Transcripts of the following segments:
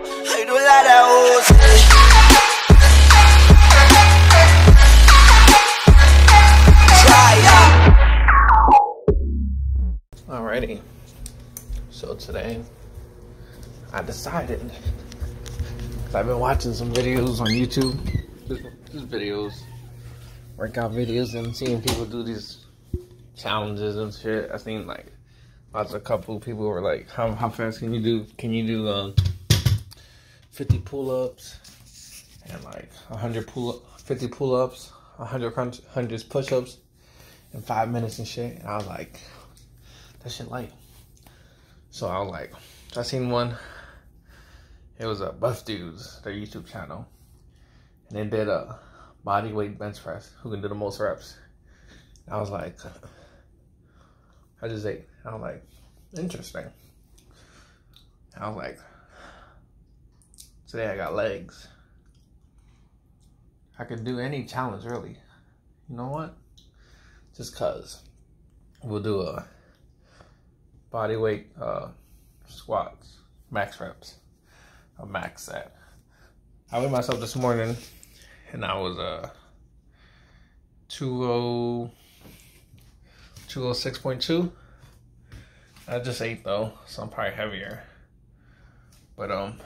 I do a lot of. Alrighty. So today, I decided. Cause I've been watching some videos on YouTube. Just videos, workout videos, and seeing people do these challenges and shit. I seen like lots of couple people were like, "How how fast can you do? Can you do um 50 pull-ups and like 100 pull up, 50 pull-ups, 100 crunch, push-ups in five minutes and shit?" And I was like that shit light. So I was like, I seen one. It was a Buff Dudes, their YouTube channel, and they did a body weight bench press. Who can do the most reps? I was like, I just ate. I was like, interesting. I was like, today I got legs. I could do any challenge really. You know what? Just cause we'll do a body weight uh, squats, max reps, a max set. I weighed myself this morning, and I was uh 20 206.2. I just ate though, so I'm probably heavier. But um,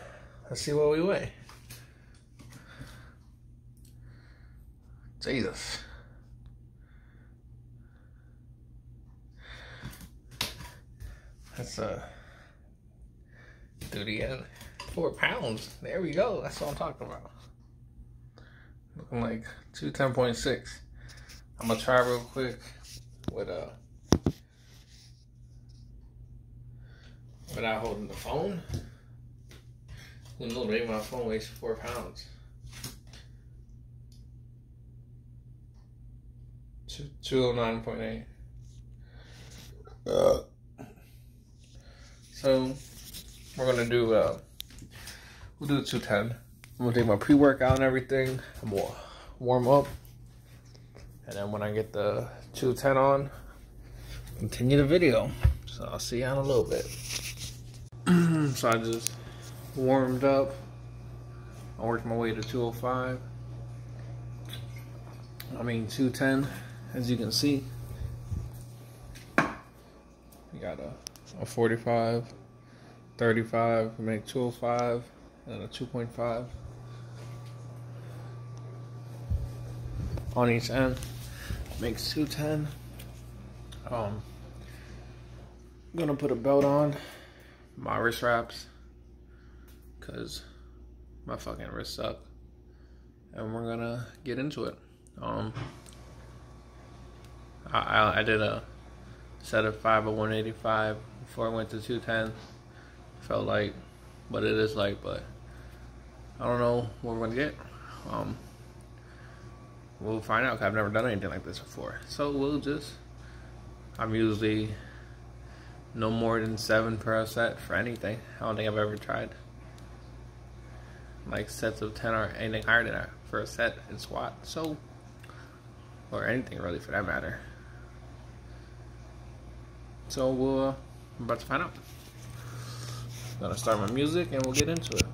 let's see what we weigh. Jesus. That's uh do again. Four pounds. There we go. That's what I'm talking about. Looking like two ten point six. I'm gonna try real quick with uh without holding the phone. Who knows? Maybe my phone weighs four pounds. Two two oh nine point eight. Uh. So we're gonna do uh we'll do 210. I'm gonna take my pre-workout and everything. I'm gonna warm up. And then when I get the 210 on, continue the video. So I'll see you in a little bit. so I just warmed up. I worked my way to 205. I mean 210, as you can see. We got a a 45, 35, we make 205, and a 2.5 on each end. Makes 210. Um, I'm gonna put a belt on my wrist wraps because my fucking wrists suck. And we're gonna get into it. Um, I, I, I did a set of 5 of 185 before I went to 210. Felt like what it is like, but I don't know what we're gonna get. Um, we'll find out. Cause I've never done anything like this before, so we'll just. I'm usually no more than seven per set for anything. I don't think I've ever tried like sets of ten or anything higher than that for a set in squat. So, or anything really for that matter. So uh, I'm about to find out. Gonna start my music and we'll get into it.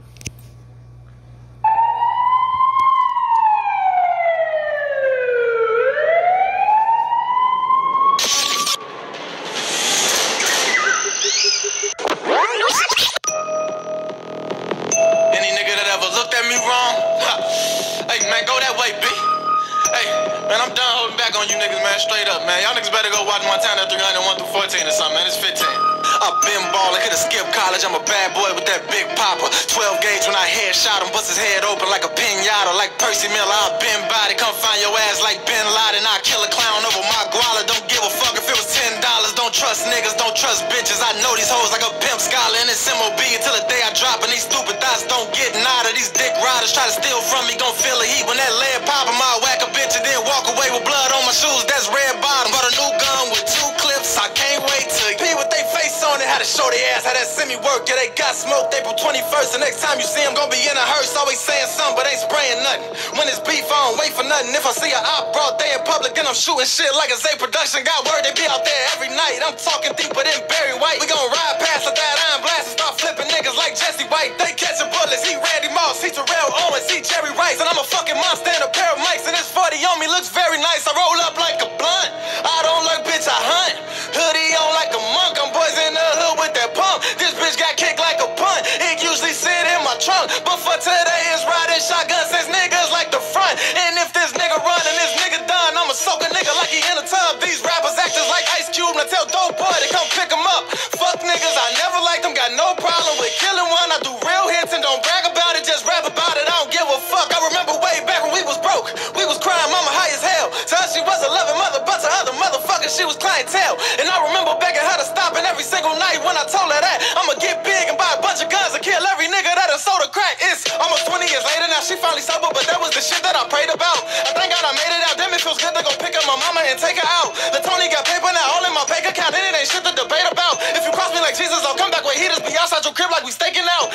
On you niggas, man. Straight up, man. Y'all niggas better go watch Montana 301 through 14 or something, man. It's 15. I've been ballin', could've skipped college. I'm a bad boy with that big popper. 12 gauge when I headshot him, bust his head open like a pinata. Like Percy Miller, I've been body. Come find your ass like Bin Laden. I kill a clown over my guala. Don't give a fuck if it was $10. Don't trust niggas, don't trust bitches. I know these hoes like a pimp scholar. And it's MOB until the day I drop. And these stupid thoughts don't get nada. These dick riders try to steal from me, gon' feel the heat when that lead pop Gotta show ass how that semi work. Yeah, they got smoked April 21st. The next time you see them, gonna be in a hearse. Always saying something, but ain't spraying nothing. When it's beef, I don't wait for nothing. If I see a op broad day in public, then I'm shooting shit like a Z production. Got word, they be out there every night. I'm talking deeper than Barry White. We gon' ride past a that iron blast and start flipping niggas like Jesse White. They catching bullets. He Randy Moss, he Terrell Owens, he Jerry Rice. And I'm a fucking monster in a pair of mics. And this 40 on me looks very nice. I roll up but for today it's riding shotgun since niggas like the front. And if this nigga run and this nigga done, I'ma soak a nigga like he in a tub. These rappers actors like Ice Cube, and I tell Dope Boy to come pick him up. Fuck niggas, I never liked them, got no problem with killing one. I do real hits and don't brag about it, just rap about it, I don't give a fuck. I remember way back when we was broke, we was crying, mama high as hell. To us she was a loving mother, but to other motherfuckers she was clientele. And I remember begging her to stop, and every single night when I told her that, I'ma get big and buy a bunch of guns and kill every nigga that done sold a crack. It's almost 20 years later now, she finally sober, but that was the shit that I prayed about. I thank God I made it out. Damn, it feels good to go pick up my mama and take her out. The Tony got paper now, all in my bank account, and it ain't shit to debate about. If you cross me like Jesus, I'll come back with heaters, be outside your crib like we staking out.